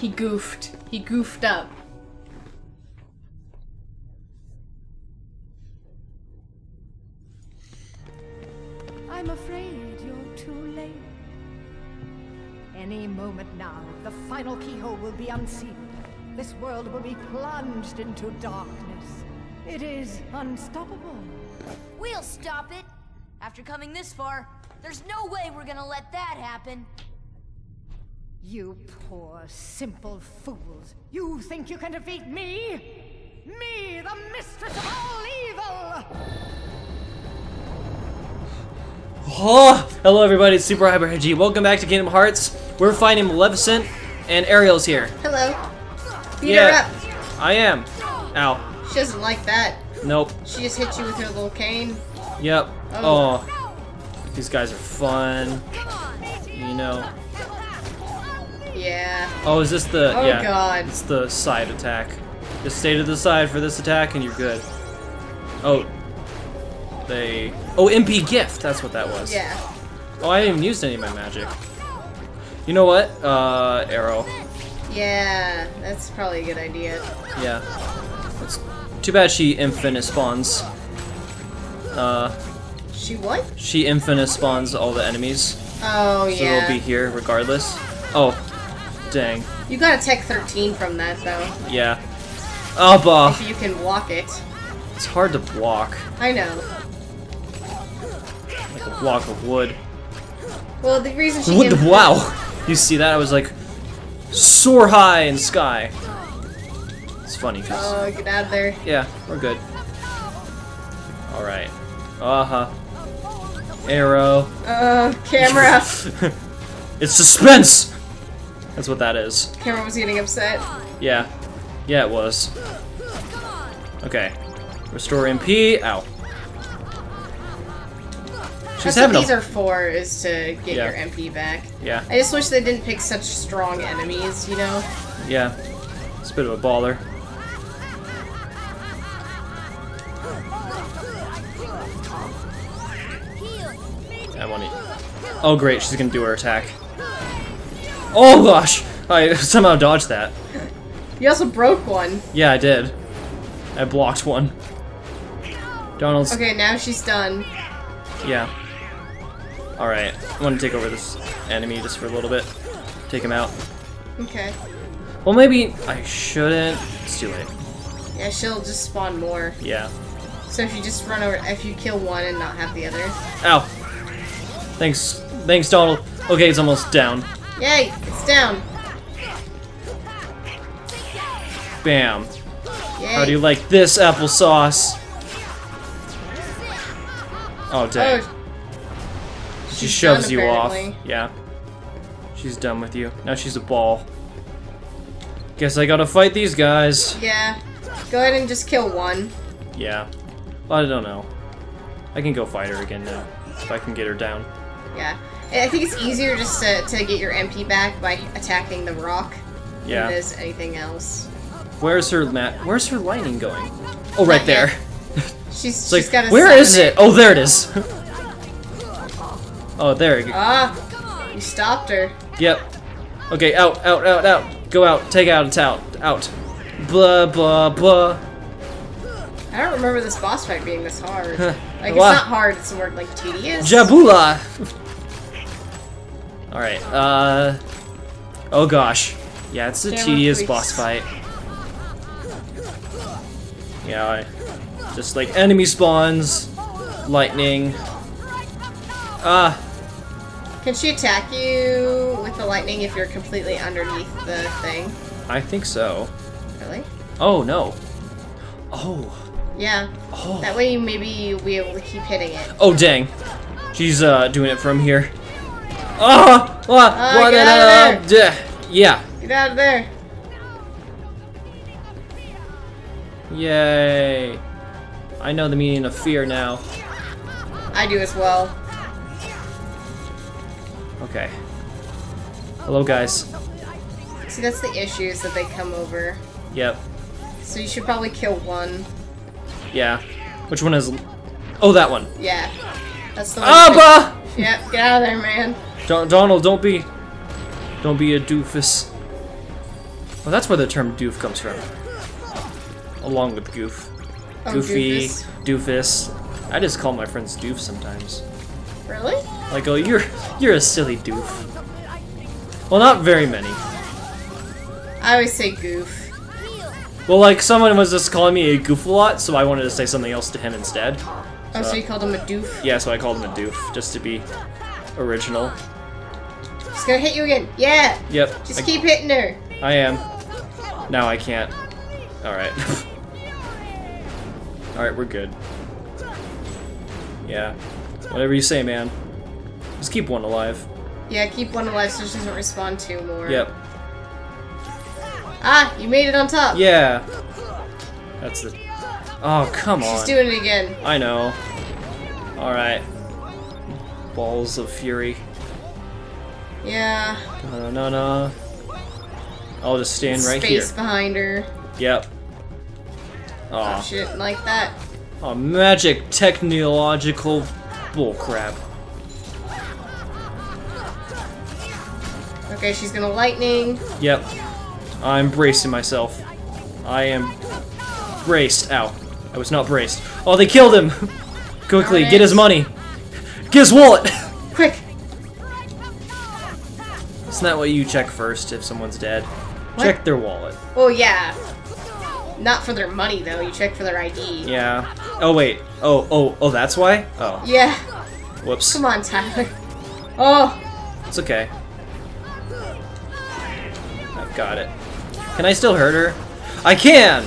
He goofed. He goofed up. I'm afraid you're too late. Any moment now, the final keyhole will be unsealed. This world will be plunged into darkness. It is unstoppable. We'll stop it. After coming this far, there's no way we're gonna let that happen. You poor, simple fools. You think you can defeat me? Me, the mistress of all evil! Oh, hello everybody, it's Super Hyper Hedgey. Welcome back to Kingdom Hearts. We're fighting Maleficent, and Ariel's here. Hello. Beat Yeah. her up. I am. Ow. She doesn't like that. Nope. She just hit you with her little cane. Yep. Oh. Oh. These guys are fun. You know. Yeah. Oh, is this the Oh, yeah. God. It's the side attack. Just stay to the side for this attack and you're good. Oh. They Oh, MP gift. That's what that was. Yeah. Oh, I haven't even used any of my magic. You know what? Uh, Aero. Yeah. That's probably a good idea. Yeah. It's too bad she infinite spawns. Uh, She what? she infinite spawns all the enemies, Oh, so yeah. So they'll be here regardless. Oh, dang. You got a Tech 13 from that, though. Yeah. Oh, bah. If you can block it. It's hard to block. I know. Like a block of wood. Well, the reason she What the- wow! You see that? I was like, soar high in sky. It's funny, 'cause- Oh, get out of there. Yeah, we're good. Alright. Uh-huh. Aero. Uh, camera. it's suspense! That's what that is. camera was getting upset. Yeah. Yeah, it was. Okay. Restore MP. Ow. She's That's what these are for, is to get Yeah. your MP back. Yeah. I just wish they didn't pick such strong enemies, you know? Yeah. It's a bit of a baller. I want to... Oh, great. She's going to do her attack. Oh, gosh! I somehow dodged that. You also broke one. Yeah, I did. I blocked one. Donald's... Okay, now she's done. Yeah. Alright. I want to take over this enemy just for a little bit. Take him out. Okay. Well, maybe I shouldn't. It's too late. Yeah, she'll just spawn more. Yeah. So if you just run over, if you kill one and not have the other. Ow. Thanks. Thanks, Donald. Okay, it's almost down. Yay, it's down. Bam. Yay. How do you like this applesauce? Oh, dang. Oh, she shoves done, you off. Yeah. She's done with you. Now she's a ball. Guess I gotta fight these guys. yeah. Go ahead and just kill one. Yeah. I don't know. I can go fight her again now. If I can get her down. Yeah. I think it's easier just to, to get your MP back by attacking the rock Yeah. than it is anything else. Where's her mat? Where's her lightning going? Oh, right there. She's, she's like, got where is it? Oh, there it is. oh, there. Ah, you stopped her. Yep. Okay, out, out, out, out. Go out. Take out. It's out. Out. Blah, blah, blah. I don't remember this boss fight being this hard. Like, it's not hard, it's more like tedious. Jabula! Alright, uh... Oh gosh. Yeah, it's a tedious boss fight. Yeah, I... Just like enemy spawns, lightning. Ah, Can she attack you with the lightning if you're completely underneath the thing? I think so. Really? Oh, no. Oh. Yeah. Oh. That way maybe you'll be able to keep hitting it. Oh, dang. She's, uh, doing it from here. Oh! Ah! Ah, what get the- out of Duh. Yeah. Get out of there! Yay. I know the meaning of fear now. I do as well. Okay. Hello, guys. See, that's the issue, is that they come over. Yep. So you should probably kill one. Yeah. Which one is... Oh, that one. Yeah. That's the one. Ah, Abba! Yep, get out of there, man. Don Donald, don't be... Don't be a doofus. Well, that's where the term doof comes from. Along with goof. Oh, Goofy, doofus. doofus. I just call my friends doof sometimes. Really? Like, oh, you're you're a silly doof. Well, not very many. I always say goof. Well, like, someone was just calling me a goof a lot, so I wanted to say something else to him instead. Oh, so So- you called him a doof? Yeah, so I called him a doof, just to be original. She's gonna hit you again. Yeah! Yep, Just I, keep hitting her. I am. Now I can't. Alright. Alright, we're good. Yeah. Whatever you say, man. Just keep one alive. Yeah, keep one alive so she doesn't respond to more. Yep. Ah, you made it on top. Yeah. That's the. Oh, come on. She's doing it again. I know. Alright. Balls of fury. Yeah. No, no, no. I'll just stand right Space here. behind her. Yep. Oh, shit, like that. Oh, magic technological bullcrap. Okay, she's gonna lightning. Yep. I'm bracing myself. I am braced. Ow. I was not braced. Oh, they killed him! Quickly, get his money! Get his wallet! Quick! Isn't that what you check first if someone's dead? What? Check their wallet. Oh, yeah. Not for their money, though. You check for their ID. Yeah. Oh, wait. Oh, oh, oh, that's why? Oh, Yeah. whoops. Come on, Tyler. Oh, It's okay. I've got it. Can I still hurt her? I can!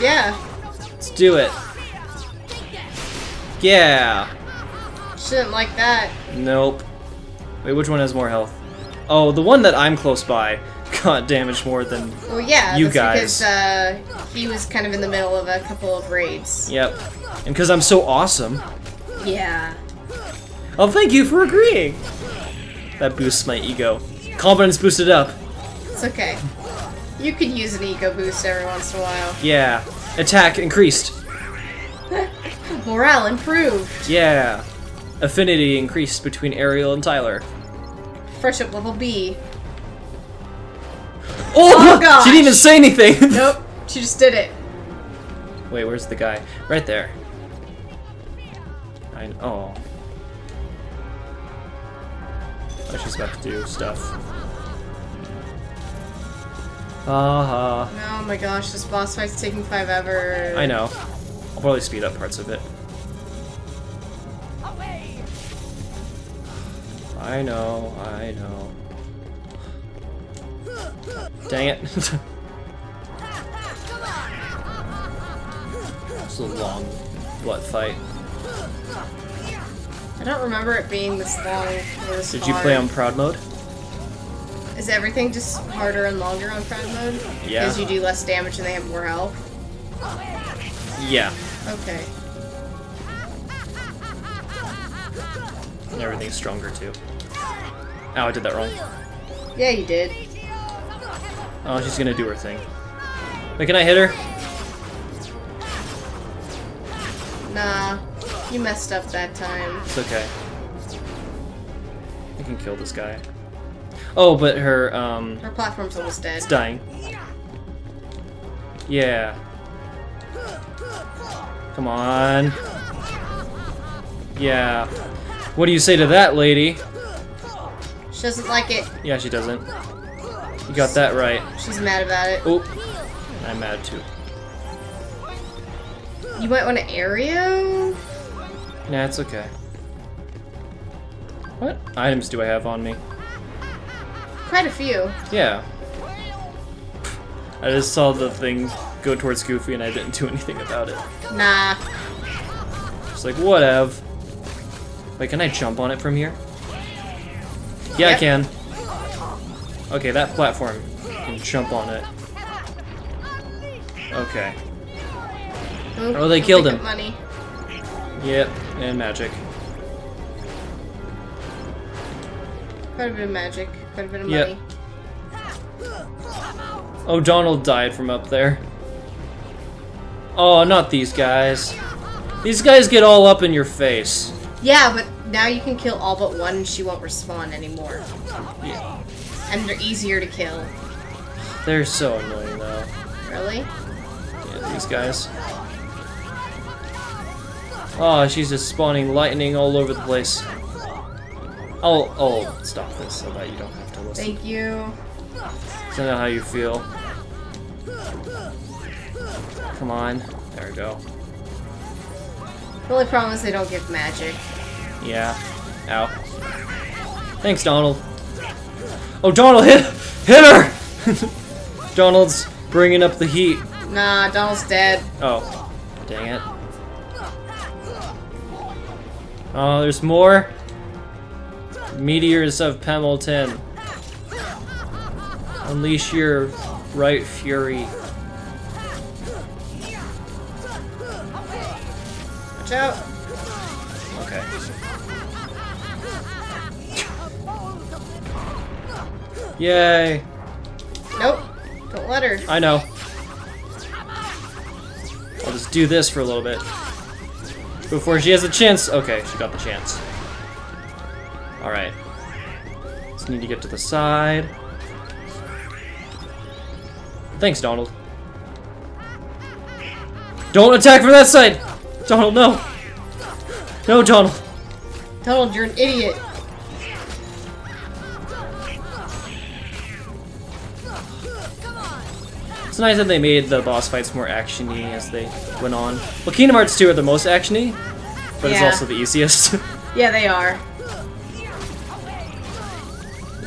yeah. Let's do it. Yeah! Shouldn't like that. Nope. Wait, which one has more health? Oh, the one that I'm close by got damaged more than... Well, yeah. You guys. Because uh, he was kind of in the middle of a couple of raids. Yep. And because I'm so awesome. Yeah. Oh, thank you for agreeing! That boosts my ego. Confidence boosted up. It's okay. You could use an eco boost every once in a while. Yeah. Attack increased. Morale improved. Yeah. Affinity increased between Ariel and Tyler. Friendship level B. Oh, Oh, god! She didn't even say anything! Nope. She just did it. Wait, where's the guy? Right there. I oh. Oh, she's about to do stuff. Uh Oh my gosh, this boss fight's taking five ever. I know. I'll probably speed up parts of it. I know, I know. Dang it. it's a long butt fight. I don't remember it being this long this Did you play on proud mode? Is everything just harder and longer on proud mode? Yeah. Because you do less damage and they have more health? Yeah. Okay. And everything's stronger too. Oh, I did that wrong. Yeah, you did. Oh, she's gonna do her thing. Wait, can I hit her? Nah. You messed up that time. It's okay. I can kill this guy. Oh, but her, um, Her platform's almost dead. it's dying. Yeah. Come on. Yeah. What do you say to that, lady? She doesn't like it. Yeah, she doesn't. You got that right. She's mad about it. Oh, I'm mad too. You might want to Aero? Nah, it's okay. What items do I have on me? Quite a few. Yeah. I just saw the thing go towards Goofy and I didn't do anything about it. Nah. Just like, whatever. Wait, can I jump on it from here? Yeah, I can. Okay, that platform can jump on it. Okay. Oh, they killed him. Money. Yep, and magic. Quite a bit of magic. Quite a bit of Yep. money. Oh, Donald died from up there. Oh, not these guys. These guys get all up in your face. Yeah, but now you can kill all but one and she won't respawn anymore. Yeah. And they're easier to kill. They're so annoying though. Really? Yeah, these guys. Oh, she's just spawning lightning all over the place. Oh, oh, stop this so that you don't have to listen. Thank you. Is know how you feel? Come on. There we go. The only problem is they don't give magic. Yeah. Ow. Thanks, Donald. Oh, Donald, hit, hit her! Donald's bringing up the heat. Nah, Donald's dead. Oh, dang it. Oh, there's more. Meteors of Pemmelton. Unleash your right fury. Watch out. Okay. Yay! Nope. Don't let her. I know. I'll just do this for a little bit. Before she has a chance. Okay, she got the chance. Alright. Just need to get to the side. Thanks, Donald. Don't attack from that side! Donald, no! No, Donald! Donald, you're an idiot. It's nice that they made the boss fights more actiony as they went on. Well, Kingdom Hearts 2 are the most actiony, but it's also the easiest. Yeah, they are.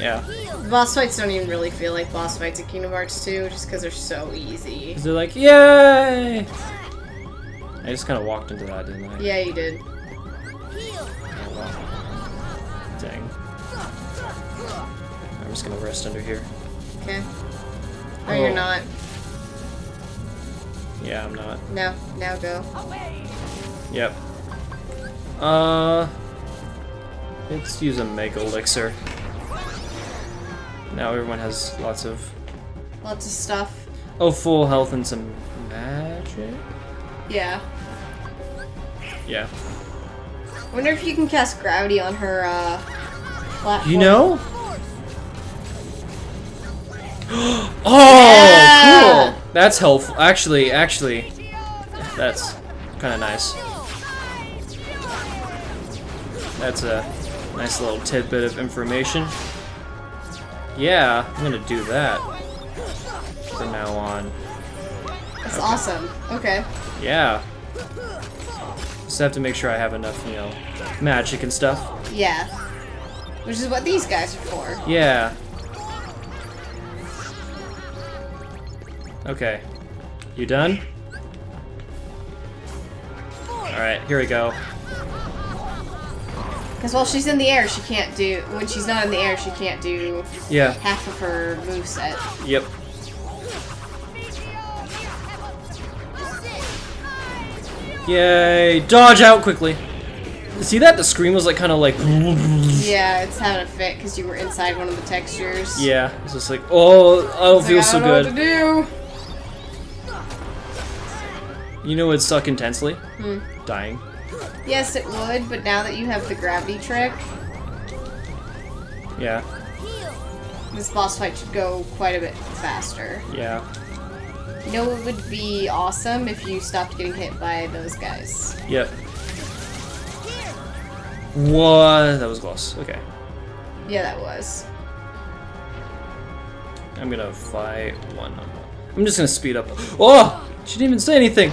Yeah. Boss fights don't even really feel like boss fights in Kingdom Hearts 2, just because they're so easy. they're like, yay! I just kind of walked into that, didn't I? Yeah, you did. Oh, wow. Dang. I'm just gonna rest under here. Okay. No, Oh. you're not. Yeah, I'm not. No, now go. Yep. Uh, let's use a Mega Elixir. Now everyone has lots of Lots of stuff. oh full health and some magic. Yeah. Yeah. wonder if you can cast gravity on her, uh, platform. You know? oh, Yeah! cool. That's helpful. Actually, actually, that's kind of nice. That's a nice little tidbit of information. Yeah, I'm gonna do that from now on. That's awesome. Okay. Yeah. Just have to make sure I have enough, you know, magic and stuff. Yeah. Which is what these guys are for. Yeah. Okay. You done? Alright, here we go. Because while she's in the air, she can't do. When she's not in the air, she can't do Yeah. half of her move set. Yep. Yay! Dodge out quickly! See that? The screen was like kind of like. Yeah, it's having a fit because you were inside one of the textures. Yeah, it's just like, oh, I don't It's like, feel I so don't know good. What to do. You know it'd suck intensely? Hmm. Dying. Yes, it would, but now that you have the gravity trick, Yeah, this boss fight should go quite a bit faster. yeah. You know it would be awesome if you stopped getting hit by those guys? Yep. What? That was close. Okay. Yeah, that was. I'm gonna fight one on one. I'm just gonna speed up. Oh! She didn't even say anything!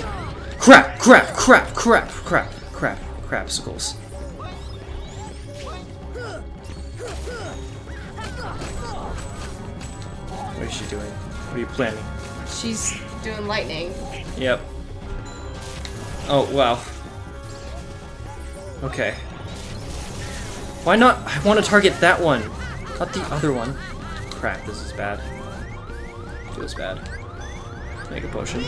Crap, crap, crap, crap, crap, crap, crapsicles. What is she doing? What are you planning? She's doing lightning. Yep. Oh, wow. Okay. Why not? I want to target that one, not the other one. Crap, this is bad. Feels bad. Make a potion.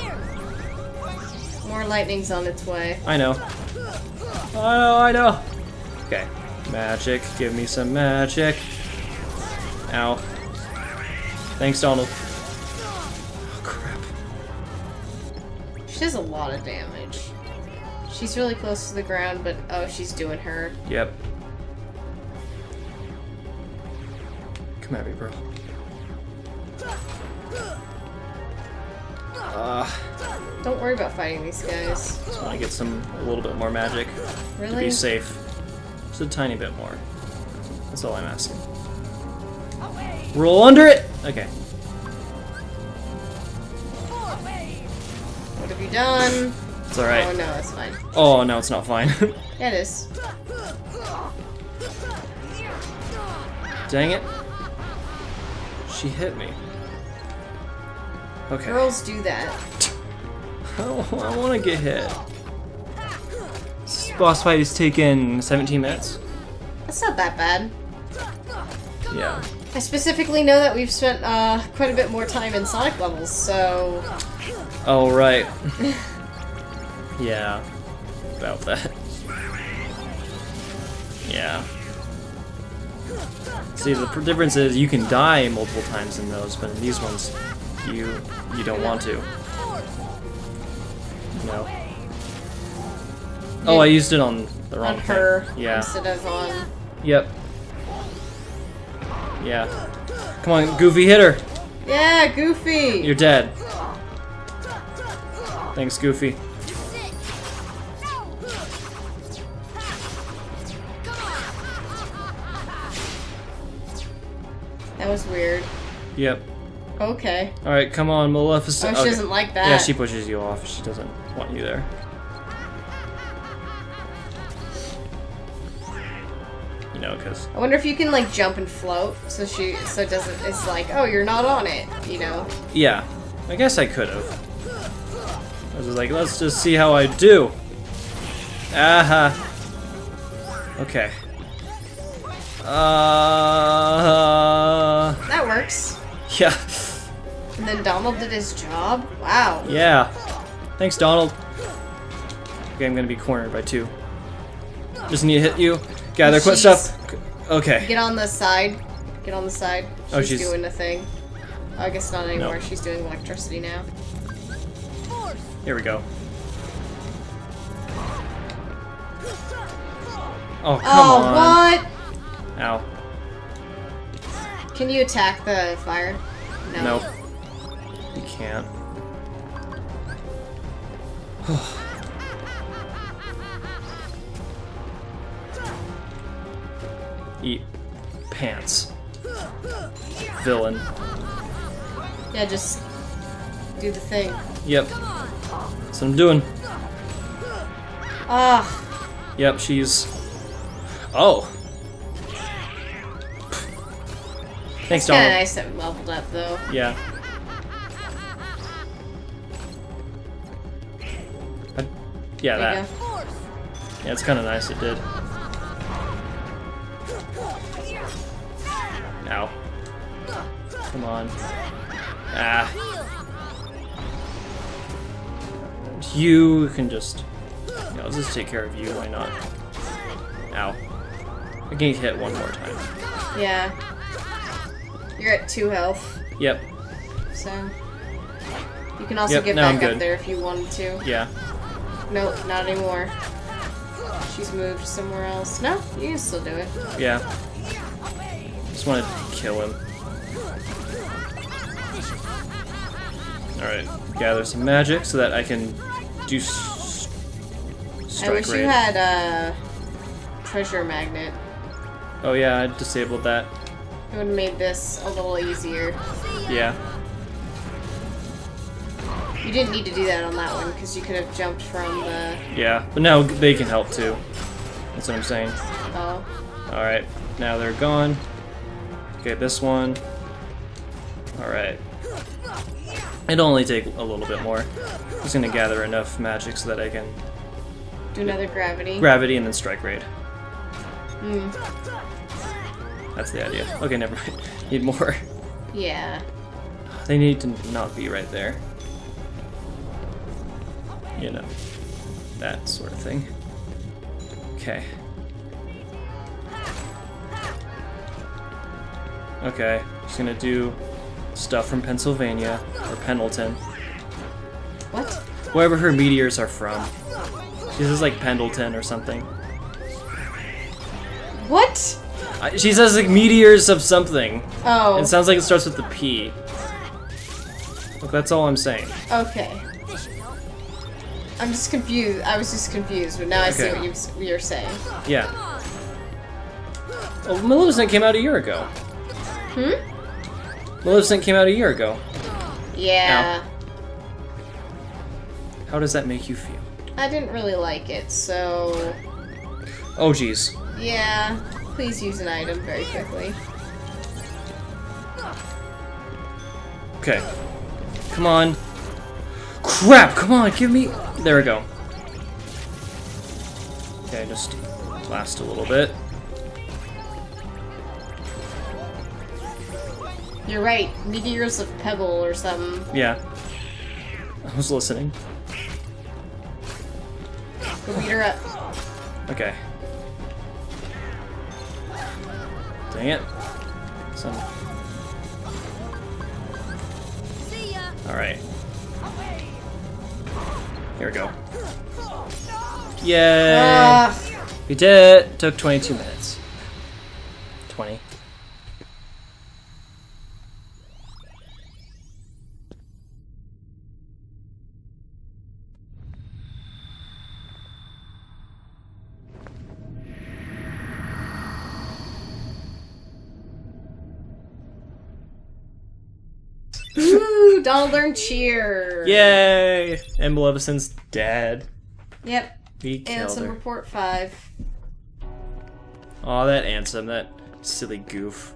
More lightning's on its way. I know. I know, I know. Okay. Magic. Give me some magic. Ow. Thanks, Donald. Oh, crap. She does a lot of damage. She's really close to the ground, but oh, she's doing her. Yep. Come at me, bro. Ah. Ah. Don't worry about fighting these guys. Just want to get some a little bit more magic Really? to be safe. Just a tiny bit more. That's all I'm asking. Roll under it. Okay. What have you done? It's all right. Oh no, it's fine. Oh no, it's not fine. Yeah, it is. Dang it. She hit me. Okay. Girls do that. I, I want to get hit. This boss fight is taken 17 minutes. That's not that bad. Yeah. I specifically know that we've spent uh, quite a bit more time in Sonic levels, so Oh, right. yeah. About that. Yeah. See, the difference is you can die multiple times in those, but in these ones, you you don't want to. No. Oh, I used it on the wrong on her thing. Yeah. instead of on. Yep. Yeah. Come on, Goofy, hit her. Yeah, Goofy. You're dead. Thanks, Goofy. That was weird. Yep. Okay. All right, come on, Maleficent. Oh, she Okay. doesn't like that. Yeah, she pushes you off. She doesn't want you there. You know, because I wonder if you can like jump and float, so she so it doesn't. It's like, oh, you're not on it. You know. yeah, I guess I could have. I was just like, let's just see how I do. Aha. Okay. Uh. That works. Yeah. And then Donald did his job. Wow. Yeah. Thanks, Donald. Okay, I'm gonna be cornered by two. Just need to hit you. Gather quick stuff. Okay. Get on the side. Get on the side. Oh, she's, Oh, she's- doing the thing. Oh, I guess not anymore. No. She's doing electricity now. Here we go. Oh, come oh, on. what? Ow. Can you attack the fire? No. Nope. You can't. Eat pants. Villain. Yeah, just do the thing. Yep. That's what I'm doing. Ah, Yep, she's. Oh. Thanks, it's kind of nice that we leveled up though. Yeah. Yeah, There that. Yeah, it's kind of nice it did. Ow. Come on. Ah. You can just. Yeah, I'll just take care of you, why not? Ow. I can hit one more time. Yeah. You're at two health, Yep, so you can also Yep, get back up there if you wanted to. yeah. Nope, not anymore. She's moved somewhere else. No, you can still do it. Yeah. Just want to kill him. Alright, gather some magic so that I can do s- I wish raid. you had a treasure magnet. Oh yeah, I disabled that. It would have made this a little easier. Yeah. You didn't need to do that on that one because you could have jumped from the. Yeah, but now they can help too. That's what I'm saying. Oh, Alright, now they're gone. Okay, this one. Alright. It'll only take a little bit more. I'm Just gonna gather enough magic so that I can do another gravity. gravity and then strike raid. Hmm. That's the idea. Okay, never mind. Need more. Yeah. They need to not be right there. You know, that sort of thing. Okay. Okay, just gonna do stuff from Pennsylvania, or Pendleton. What? Wherever her meteors are from. She says like Pendleton or something. What? I- She says like meteors of something. Oh. It sounds like it starts with the P. Look, that's all I'm saying. okay. I'm just confused. I was just confused, but now I see what you you're saying. Yeah. Oh, Maleficent came out a year ago. Hmm? Maleficent came out a year ago. Yeah. How does that make you feel? I didn't really like it, so Oh, jeez. yeah. Please use an item very quickly. Okay. Come on. Crap! Come on, give me. There we go. Okay, just last a little bit. You're right. Meteors of Pebble or something. Yeah. I was listening. Go beat her up. Okay. Dang it. Some. See ya. Alright. Here we go. Yay! Ah, We did it! Took 22 minutes. 20. Donald learned cheer. Yay! And Maleficent's dead. Yep. We killed Ansem her. report five. Aw, that Ansem, that silly goof.